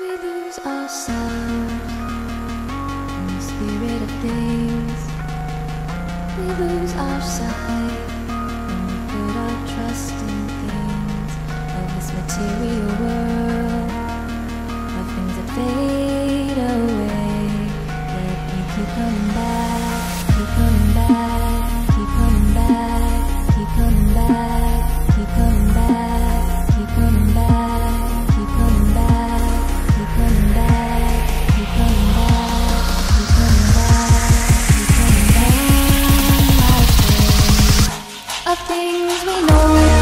We lose ourselves in the spirit of things. We lose our sight. of things we know.